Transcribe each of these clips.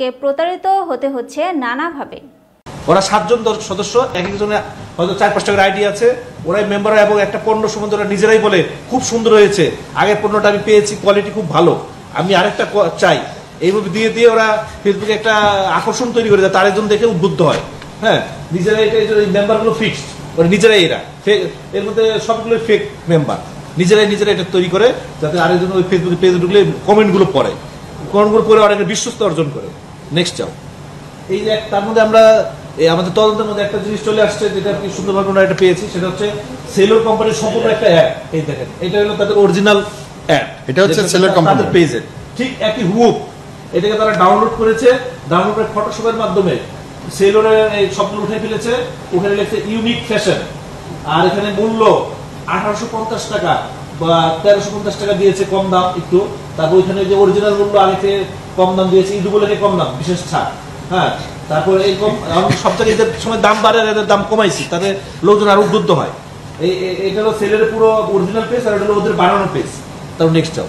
কে প্রতারিত হতে হচ্ছে নানাভাবে। ওরা সাতজন সদস্য, এক একজনের হয়তো চার পাঁচ টাকার আইডি আছে, ওরাই মেম্বার এবং একটা পণ্য সম্বন্ধে ওরা নিজেরাই বলে, খুব সুন্দর হয়েছে আগের পণ্যটা আমি পেয়েছি কোয়ালিটি খুব ভালো, আমি আরেকটা চাই। এইভাবে দিয়ে দিয়ে ওরা ফেসবুকে একটা আকর্ষণ তৈরি করে দেয়, তার একজন দেখে উদ্বুদ্ধ হয়। হ্যাঁ নিজেরাই এটা মেম্বারগুলো ফিক্সড ওরা নিজেরাই এরা। এর মধ্যে সবগুলোই ফেক মেম্বার নিজেরাই নিজেরাই এটা তৈরি করে, যাতে আরেকজন ওই ফেসবুকে পেজ ঢুকলে কমেন্টগুলো পড়ে। কমেন্টগুলো পড়ে অনেকের বিশ্বস্ত অর্জন করে। নেক্সট যাও। এই যে তার মধ্যে আমরা এই আমাদের তদন্তের মধ্যে একটা জিনিস চলে আসছে যেটা কি সুন্দরভাবে আমরা এটা পেয়েছি সেটা হচ্ছে সেলোর কোম্পানির সম্পূর্ণ একটা অ্যাড এই দেখেন এটা হলো তাদের অরিজিনাল অ্যাড এটা হচ্ছে company। তাদের পেজের ঠিক একই হুপ এটাকে তারা ডাউনলোড করেছে ডাউনলোড করে ফটোশপের মাধ্যমে। সেলোরের এই সবগুলো উঠে ফেলেছে ওখানে লিখছে ইউনিক ফ্যাশন আর এখানে মূল্য আঠারোশো পঞ্চাশ টাকা বা তেরোশো পঞ্চাশ টাকা দিয়েছে কম দাম একটু। তারপর ওইখানে যে অরিজিনাল মূল্য আগে কম দাম দিয়েছে ইদুগুলোকে কম দাম, বিশেষ ছাড়। হ্যাঁ তারপরে এরকম সব জায়গায় এদের সময় দাম বাড়ে, এদের দাম কমাইছি তাদের লোকজন আরও উদ্বুদ্ধ হয়। এই এটা হলো সেলের পুরো অরিজিনাল পেজ আর এটা হলো ওদের বানানো পেজ তারপর নেক্সট যাও।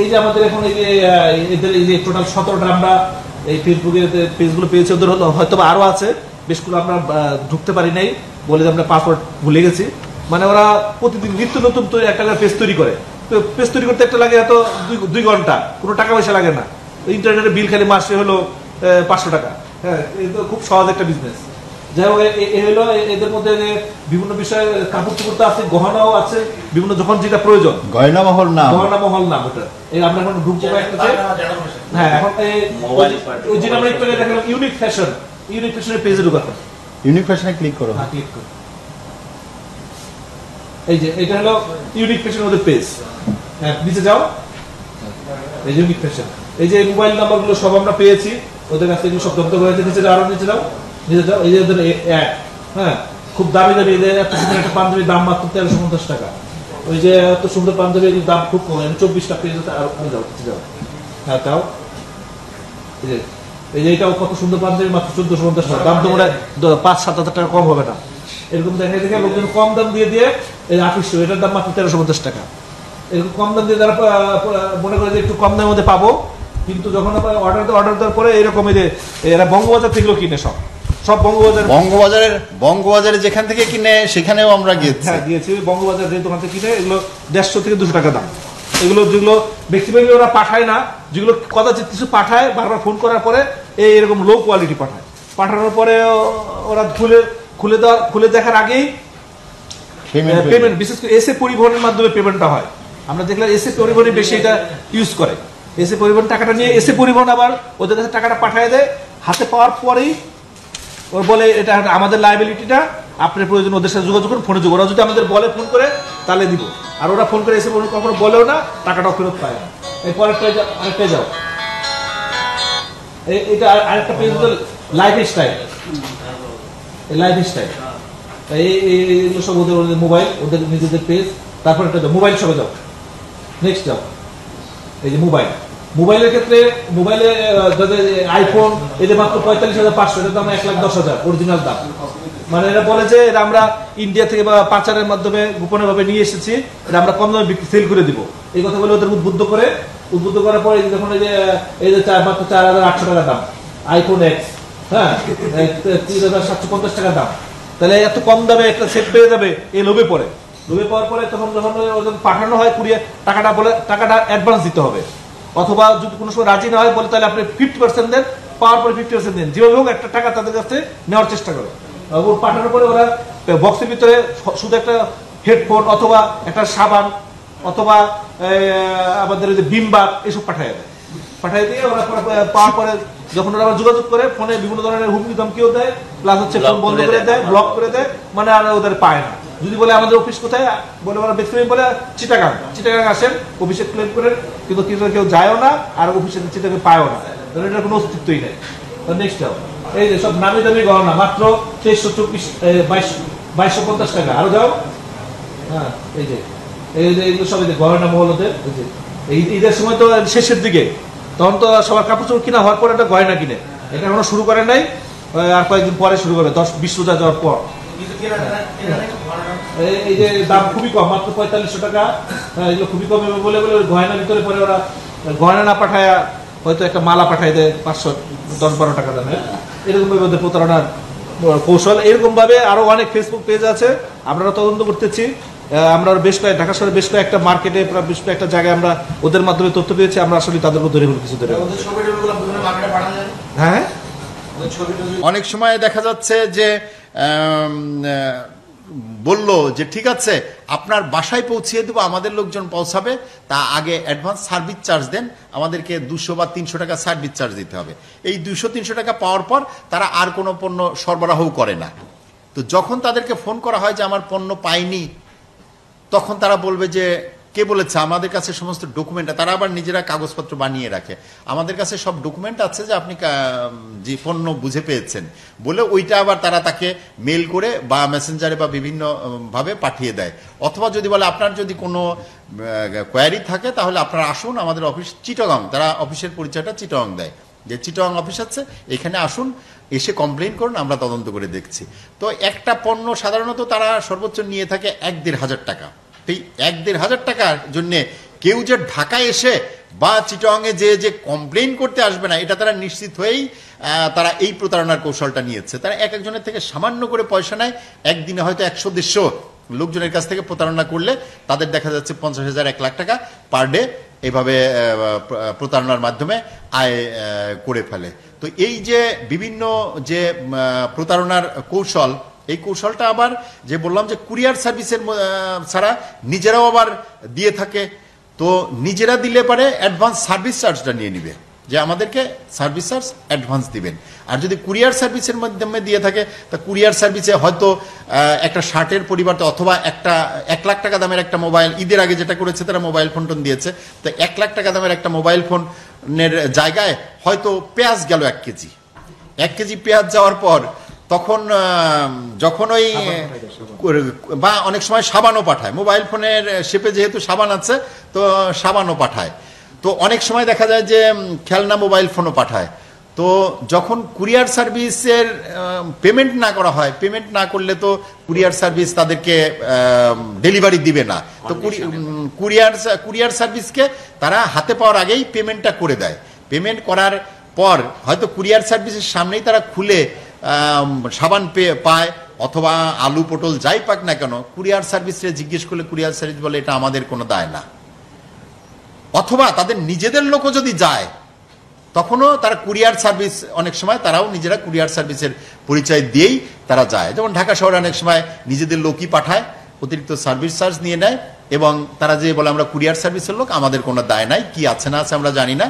এই যে আমাদের এখন এই যে এদের এই যে টোটাল সতেরোটা আমরা এই ফেসবুকে পেজগুলো পেয়েছি, ওদের হলো হয়তো বা আরও আছে। বেশগুলো আমরা ঢুকতে পারি নাই, বলে যে আমরা পাসওয়ার্ড ভুলে গেছি। মানে ওরা প্রতিদিন নিত্য নতুন তৈরি একটা পেজ তৈরি করে। তো পেজ তৈরি করতে একটা লাগে এত দুই- দুই ঘণ্টা কোনো টাকা পয়সা লাগে না। ইন্টারনেটের বিল খালি মাসে হলো পাঁচশো টাকা। হ্যাঁ এই তো খুব সহজ একটা বিজনেস যাই হোক এ- হলো এদের মধ্যে যে বিভিন্ন বিষয়ে কাপড় চোপড় তো আছে গহনাও আছে বিভিন্ন যখন যেটা প্রয়োজন। গয়না মহল না গহনা মহল না ওটা। এই আমরা এখন ঢুকবো একটা হ্যাঁ এখন এই ওই- যেটা আমরা একটু দেখালাম ইউনিক ফ্যাশন ইউনিক ফ্যাশনের পেজে ঢুকাতে ইউনিক ফ্যাশনে ক্লিক করো। হ্যাঁ ক্লিক করো। এই যে, এটা হলো ইউনিক ফ্যাশন ওদের পেজ হ্যাঁ নিচে যাও। এই ইউনিক ফ্যাশন এই যে মোবাইল নাম্বারগুলো সব আমরা পেয়েছি, ওদের কাছ থেকে সব দপ্তর হয়েছে নিচে যাও, আরও নিচে যাও। নিচে যাও, এই যে ওদের অ্যাড হ্যাঁ খুব দামি দামি এদের এত সুন্দর একটা পাঞ্জাবির দাম মাত্র তেরোশো পঞ্চাশ টাকা। ওই যে এত সুন্দর পাঞ্জাবির দাম খুব কম চব্বিশটা পেজ আর যাও, নিচে যাও। হ্যাঁ তাও। এই যে এই যে এটাও কত সুন্দর পাঞ্জাবি, মাত্র চোদ্দশো পঞ্চাশ টাকা। দাম তো মনে পাঁচ, সাত হাজার টাকা কম হবে না। এরকম দেখা দেখে লোকজন কম দাম দিয়ে দিয়ে এই আঠাশশো এটার দাম মাত্র তেরোশো পঞ্চাশ টাকা। এরকম কম দাম দিয়ে আহ, মনে করে যে একটু কম দামের মধ্যে পাবো কিন্তু যখন অর্ডার অর্ডার দেওয়ার পরে এরকম এরা বঙ্গবাজার থেকেও কিনে সব। সব বঙ্গবাজার বঙ্গবাজারের বঙ্গবাজারে যেখান থেকে কিনে সেখানেও আমরা গিয়েছি। হ্যাঁ দিয়েছি বঙ্গবাজার যে দোকান থেকে কিনে এগুলো দেড়শো থেকে দুশো টাকা দাম। এগুলো যেগুলো ম্যাক্সিমাম ওরা পাঠায় না যেগুলো কদাচিৎ কিছু পাঠায় বারবার ফোন করার পরে এই এরকম লো কোয়ালিটি পাঠায়। পাঠানোর পরে ওরা খুলে খুলে দেওয়ার খুলে দেখার আগেই পেমেন্ট বিশেষ করে এসে পরিবহনের মাধ্যমে পেমেন্টটা হয়। আমরা দেখলাম এসে পরিবহনে বেশি এটা ইউজ করে। এসে পরিবহন টাকাটা নিয়ে এসে পরিবহন আবার ওদের কাছে টাকাটা পাঠিয়ে দেয়। হাতে পাওয়ার পরেই ওর বলে এটা আমাদের লাইবিলিটিটা আপনার প্রয়োজন ওদের সাথে যোগাযোগ করুন ফোনে যোগ ওরা যদি আমাদের বলে ফোন করে তাহলে দিব। আর ওরা ফোন করে এসে কখনো বলেও না টাকাটাও ফেরত পায় না। এই পরেরটাই যাও আরেকটাই যাও। এটা আর- আরেকটা page lifestyle lifestyle mobile ওদের নিজেদের পেজ তারপর মোবাইল সবে যাও নেক্সট যাও এই যে মোবাইল মোবাইলের ক্ষেত্রে মোবাইলে যাদের আইফোন এদের মাত্র পঁয়তাল্লিশ হাজার পাঁচশো, এটার দাম এক লাখ দশ হাজার অরিজিনাল দাম। মানে এরা বলে যে এটা আমরা ইন্ডিয়া থেকে বা পাচারের মাধ্যমে গোপনে ভাবে নিয়ে এসেছি, এটা আমরা কম দামে সেল করে দিব। এই কথা বলে ওদের উদ্বুদ্ধ করে, উদ্বুদ্ধ করার পরে যখন এই যে এই যে চার, মাত্র চার হাজার আটশো টাকা দাম আইফোন এক্স হ্যাঁ তিন হাজার সাতশো পঞ্চাশ টাকা দাম। তাহলে এত কম দামে একটা সেট পেয়ে যাবে এই লোভে পড়ে। লোভে পাওয়ার পরে তখন যখন পাঠানো হয় কুড়িয়ে, টাকাটা বলে, টাকাটা অ্যাডভান্স দিতে হবে। অথবা যদি কোনো সময় রাজি না হয়, বলে তাহলে আপনি ফিফটি পার্সেন্ট দেন, পাওয়ার পরে ফিফটি পার্সেন্ট দেন। যেভাবে হোক একটা টাকা তাদের কাছে নেওয়ার চেষ্টা করে। ওর পাঠানোর পরে ওরা বক্সের ভিতরে শুধু একটা হেডফোন অথবা একটা সাবান, অথবা আমাদের বিমবার এসব পাঠায় দেয়। পাঠিয়ে দিয়ে ওরা পাওয়ার পরে যখন ওরা আবার যোগাযোগ করে ফোনে বিভিন্ন ধরনের হুমকি ধমকিও দেয় প্লাস হচ্ছে ফোন বন্ধ করে দেয়। ব্লক করে দেয় মানে আর ওদের পায় না। যদি বলে আমাদের অফিস কোথায় বলে ওরা ব্যক্তিগত বলে চিটাগাং চিটাগাং আসেন অফিসে ক্লেম করেন কিন্তু কিছু কেউ যায়ও না আর অফিসে চিটাগাং পায়ও না। তাহলে এটার কোনো অস্তিত্বই নেই। নেক্সট এই যে সব নামি দামি গহনা মাত্র তেইশশো চব্বিশ বাইশ বাইশশো পঞ্চাশ টাকা। আরও যাও। হ্যাঁ এই যে এই যে এইগুলো সব এই যে গহনা মহলতে এই যে। ঈদের সময় তো শেষের দিকে। তখন তো সবার কাপড় চোপড় কিনা হওয়ার পর একটা গয়না কিনে। এটা এখনও শুরু করে নাই। আর কয়েকদিন পরে শুরু করবে, দশ বিশ রোজা যাওয়ার পর। এই- যে দাম খুবই কম, মাত্র পঁয়তাল্লিশশো টাকা। এগুলো খুবই কম বলে বলে ওই গয়নার ভিতরে পরে ওরা গয়না না পাঠায় হয়তো একটা মালা পাঠায় দেয়, পাঁচশো, দশ, বারো টাকা দামের এরকম ভাবে প্রতারণার কৌশল। এরকমভাবে আরও অনেক ফেসবুক পেজ আছে। আমরা তদন্ত করতেছি। আমরা বেশ কয়েক ঢাকা শহরে বেশ কয়েকটা মার্কেটে বেশ কয়েকটা জায়গায় আমরা ওদের মাধ্যমে তথ্য পেয়েছি। আমরা আসলে তাদেরকে ধরে কিছু ধরে হ্যাঁ টবি অনেক সময় দেখা যাচ্ছে যে বলল যে, ঠিক আছে, আপনার বাসায় পৌঁছিয়ে দেবো, আমাদের লোকজন পৌঁছাবে, তা আগে অ্যাডভান্স সার্ভিস চার্জ দেন, আমাদেরকে দুশো বা তিনশো টাকা সার্ভিস চার্জ দিতে হবে। এই দুশো, তিনশো টাকা পাওয়ার পর তারা আর কোনো পণ্য সরবরাহ করে না। তো যখন তাদেরকে ফোন করা হয় যে, আমার পণ্য পাইনি তখন তারা বলবে যে, কে বলেছে? আমাদের কাছে সমস্ত ডকুমেন্ট তারা আবার নিজেরা কাগজপত্র বানিয়ে রাখে। আমাদের কাছে সব ডকুমেন্ট আছে যে আপনি যে পণ্য বুঝে পেয়েছেন। বলে ওইটা আবার তারা তাকে মেল করে বা মেসেঞ্জারে বা বিভিন্ন ভাবে পাঠিয়ে দেয়। অথবা যদি বলে, আপনার যদি কোনো কোয়ারি থাকে, তাহলে আপনারা আসুন আমাদের অফিস চিটগং। তারা অফিসের পরিচয়টা চিটগং দেয়। যে চিটগং অফিস আছে, এখানে আসুন, এসে কমপ্লেন করুন, আমরা তদন্ত করে দেখছি। তো একটা পণ্য সাধারণত তারা সর্বোচ্চ নিয়ে থাকে এক দেড় হাজার টাকা। এই এক দেড় হাজার টাকার জন্যে কেউ যে ঢাকায় এসে বা চিটংয়ে যে যে কমপ্লেন করতে আসবে না, এটা তারা নিশ্চিত হয়েই তারা এই প্রতারণার কৌশলটা নিয়েছে। তারা এক একজনের থেকে সামান্য করে পয়সা নেয়, একদিনে হয়তো একশো দেড়শো লোকজনের কাছ থেকে প্রতারণা করলে তাদের দেখা যাচ্ছে পঞ্চাশ হাজার, এক লাখ টাকা পার ডে এভাবে প্রতারণার মাধ্যমে আয় করে ফেলে। তো এই যে বিভিন্ন যে প্রতারণার কৌশল এই কৌশলটা আবার যে বললাম যে কুরিয়ার সার্ভিসের ছাড়া নিজেরাও আবার দিয়ে থাকে। তো নিজেরা দিলে পারে অ্যাডভান্স সার্ভিস চার্জটা নিয়ে নিবে, যে আমাদেরকে সার্ভিস চার্জ অ্যাডভান্স দিবেন। আর যদি কুরিয়ার সার্ভিসের মাধ্যমে দিয়ে থাকে, তা কুরিয়ার সার্ভিসে হয়তো একটা শার্টের পরিবর্তে অথবা একটা, এক লাখ টাকা দামের একটা মোবাইল, ঈদের আগে যেটা করেছে তারা মোবাইল ফোন টোন দিয়েছে, তো এক লাখ টাকা দামের একটা মোবাইল ফোনের জায়গায় হয়তো পেঁয়াজ গেল এক কেজি। এক কেজি পেঁয়াজ যাওয়ার পর তখন যখন ওই বা অনেক সময় সাবানও পাঠায়। মোবাইল ফোনের শেপে যেহেতু সাবান আছে তো সাবানও পাঠায়। তো অনেক সময় দেখা যায় যে খেলনা মোবাইল ফোনও পাঠায়। তো যখন কুরিয়ার সার্ভিসের পেমেন্ট না করা হয় পেমেন্ট না করলে তো কুরিয়ার সার্ভিস তাদেরকে ডেলিভারি দিবে না। তো কুরিয়ার কুরিয়ার সার্ভিসকে তারা হাতে পাওয়ার আগেই পেমেন্টটা করে দেয়। পেমেন্ট করার পর হয়তো কুরিয়ার সার্ভিসের সামনেই তারা খুলে সাবান পেয়ে পায়, অথবা আলু পটল যাই পাক না কেন, কুরিয়ার সার্ভিসে জিজ্ঞেস করলে কুরিয়ার সার্ভিস বলে, এটা আমাদের কোনো দায় না। অথবা তাদের নিজেদের লোকও যদি যায়, তখনও তারা কুরিয়ার সার্ভিস, অনেক সময় তারাও নিজেরা কুরিয়ার সার্ভিসের পরিচয় দিয়েই তারা যায়। যেমন ঢাকা শহরে অনেক সময় নিজেদের লোকই পাঠায়, অতিরিক্ত সার্ভিস চার্জ নিয়ে নেয়, এবং তারা যে বলে, আমরা কুরিয়ার সার্ভিসের লোক, আমাদের কোনো দায় নাই, কি আছে না আছে আমরা জানি না।